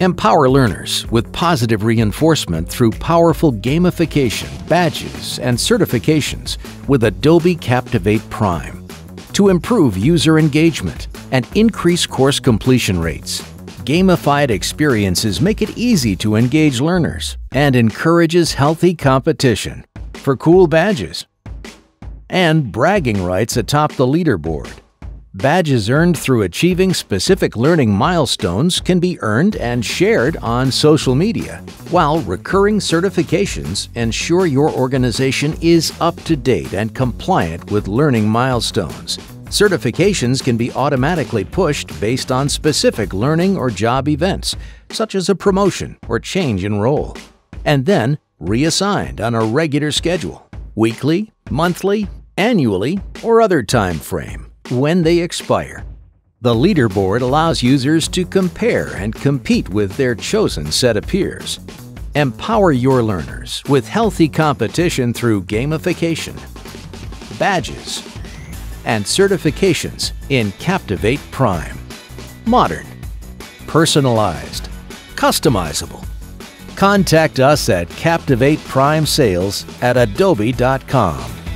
Empower learners with positive reinforcement through powerful gamification, badges, and certifications with Adobe Captivate Prime to improve user engagement and increase course completion rates. Gamified experiences make it easy to engage learners and encourages healthy competition for cool badges and bragging rights atop the leaderboard. Badges earned through achieving specific learning milestones can be earned and shared on social media, while recurring certifications ensure your organization is up to date and compliant with learning milestones. Certifications can be automatically pushed based on specific learning or job events, such as a promotion or change in role, and then reassigned on a regular schedule, weekly, monthly, annually, or other time frame when they expire. The leaderboard allows users to compare and compete with their chosen set of peers. Empower your learners with healthy competition through gamification, badges, and certifications in Captivate Prime. Modern, personalized, customizable. Contact us at Captivate Prime Sales at adobe.com.